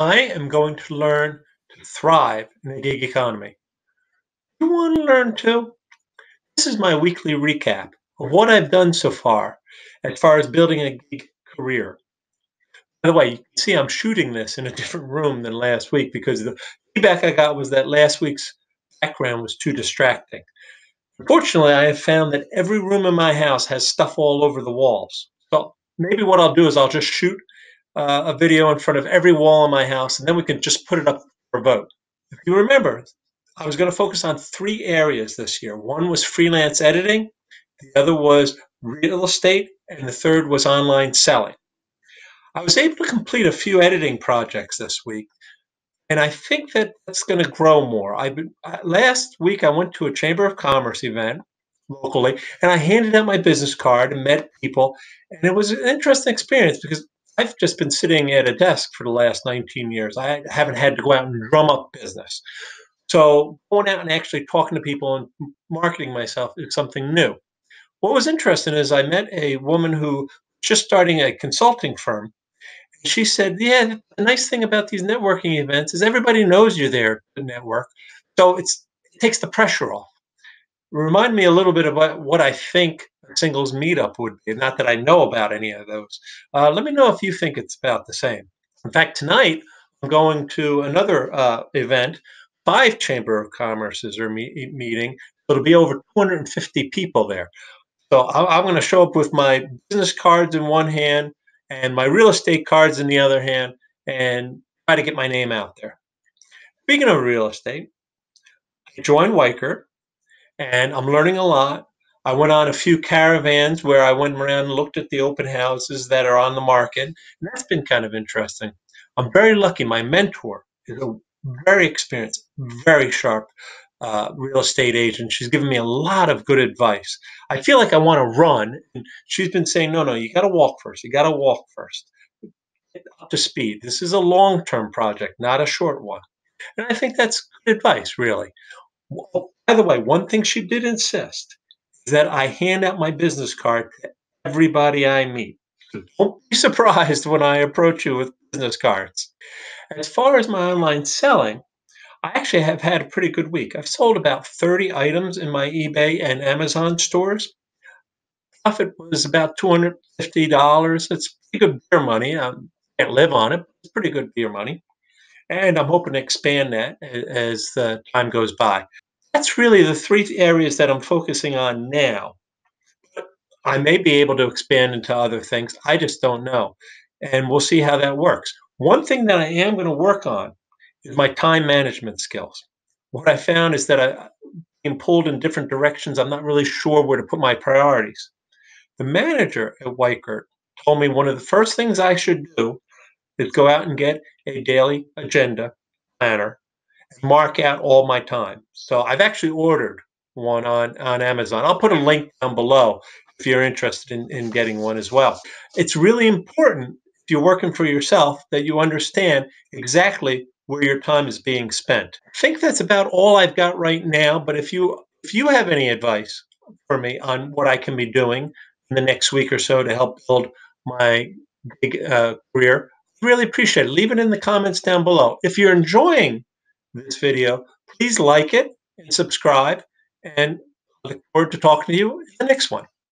I am going to learn to thrive in the gig economy. You want to learn too? This is my weekly recap of what I've done so far as far as building a gig career. By the way, you can see I'm shooting this in a different room than last week because the feedback I got was that last week's background was too distracting. Unfortunately, I have found that every room in my house has stuff all over the walls. So maybe what I'll do is I'll just shoot uh, a video in front of every wall in my house, and then we can just put it up for vote. If you remember, I was going to focus on three areas this year. One was freelance editing, the other was real estate, and the third was online selling. I was able to complete a few editing projects this week, and I think that that's going to grow more. I last week I went to a Chamber of Commerce event locally, and I handed out my business card and met people, and it was an interesting experience because I've just been sitting at a desk for the last 19 years. I haven't had to go out and drum up business. So going out and actually talking to people and marketing myself is something new. What was interesting is I met a woman who just starting a consulting firm. And she said, "Yeah, the nice thing about these networking events is everybody knows you're there to network, so it takes the pressure off." Remind me a little bit about what I think singles meetup would be. Not that I know about any of those. Uh, let me know if you think it's about the same. In fact, tonight I'm going to another uh, event. Five Chamber of Commerces are me- meeting. It'll be over 250 people there. So I'm going to show up with my business cards in one hand and my real estate cards in the other hand and try to get my name out there. Speaking of real estate, I joined Weichert and I'm learning a lot. I went on a few caravans where I went around and looked at the open houses that are on the market, and that's been kind of interesting. I'm very lucky. My mentor is a very experienced, very sharp uh, real estate agent. She's given me a lot of good advice. I feel like I want to run, and she's been saying, "No, no, you got to walk first. You got to walk first. Get up to speed. This is a long-term project, not a short one." And I think that's good advice, really. By the way, one thing she did insist that I hand out my business card to everybody I meet. Don't be surprised when I approach you with business cards. As far as my online selling, I actually have had a pretty good week. I've sold about 30 items in my eBay and Amazon stores. Profit was about $250. It's pretty good beer money. I can't live on it, but it's pretty good beer money. And I'm hoping to expand that as the time goes by that's really the three areas that I'm focusing on now. I may be able to expand into other things. I just don't know. And we'll see how that works. One thing that I am going to work on is my time management skills. What I found is that I, am pulled in different directions. I'm not really sure where to put my priorities. The manager at Weichert told me one of the first things I should do is go out and get a daily agenda planner mark out all my time. So I've actually ordered one on, on Amazon. I'll put a link down below if you're interested in, in getting one as well. It's really important if you're working for yourself that you understand exactly where your time is being spent. I think that's about all I've got right now, but if you if you have any advice for me on what I can be doing in the next week or so to help build my big uh, career, really appreciate it. Leave it in the comments down below. If you're enjoying this video. Please like it and subscribe, and I look forward to talking to you in the next one.